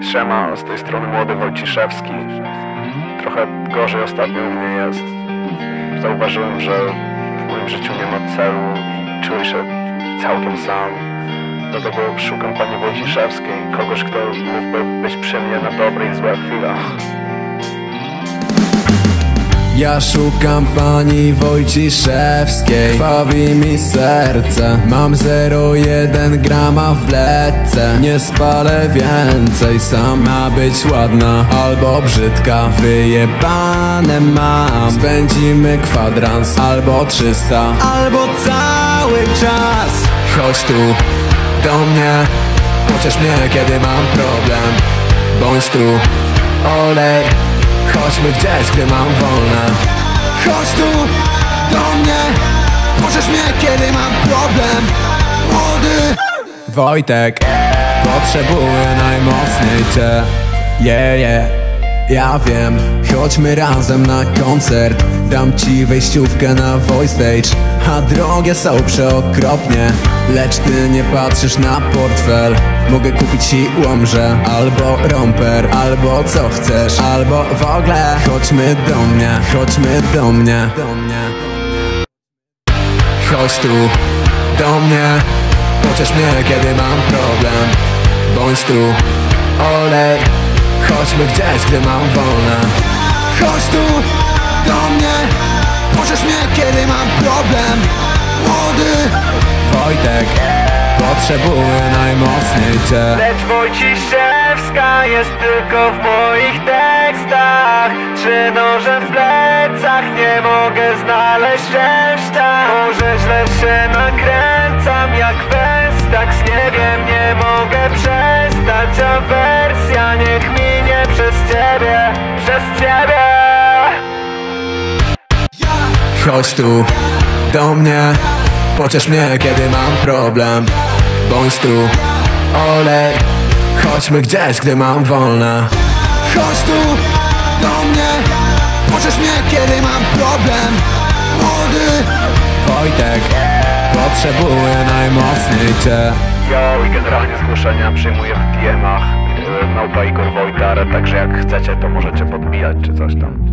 Siema, z tej strony młody Wojciszewski. Trochę gorzej ostatnio u mnie jest. Zauważyłem, że w moim życiu nie ma celu i czuję się całkiem sam. Dlatego szukam pani Wojciszewskiej, kogoś, kto mógłby być przy mnie na dobre i złe chwile. Ja szukam pani Wojciszewskiej. Krwawi mi serce. Mam 0,1 grama w bledce Nie spalę więcej. Sam ma być ładna albo brzydka. Wyjebane mam. Spędzimy kwadrans albo 300 Albo cały czas. Chodź tu do mnie. Chociaż mnie kiedy mam problem. Bądź tu olej Chodźmy gdzieś, gdy mam wolne. Chodź tu do mnie Możesz mnie, kiedy mam problem. Młody Wojtek Potrzebuję najmocniej cię. Yeah, yeah ja wiem, chodźmy razem na koncert. Dam ci wejściówkę na voice stage. A drogie są przeokropnie Lecz ty nie patrzysz na portfel. Mogę kupić ci łomże Albo romper, albo co chcesz Albo w ogóle. Chodźmy do mnie, chodźmy do mnie Chodź tu do mnie. Chociaż mnie, kiedy mam problem. Bądź tu, olej Chodźmy gdzieś, gdy mam wolne. Chodź tu do mnie Możesz mnie, kiedy mam problem. Młody Wojtek Potrzebuję najmocniej cię. Lecz Wojciszewska jest tylko w moich tekstach. Trzy noże w plecach, nie mogę znaleźć szczęścia. Może źle się nakręcam jak Vestax Nie wiem, nie mogę przez ciebie. Chodź tu do mnie Pociesz mnie, kiedy mam problem. Bądź tu, olej. Chodźmy gdzieś, gdy mam wolne. Chodź tu do mnie Pociesz mnie, kiedy mam problem. Młody Wojtek Potrzebuję najmocniej cię. Yo, i generalnie zgłoszenia przyjmuję w DM-ach. Małpa Igor Wojtar, także jak chcecie, to możecie podbijać czy coś tam.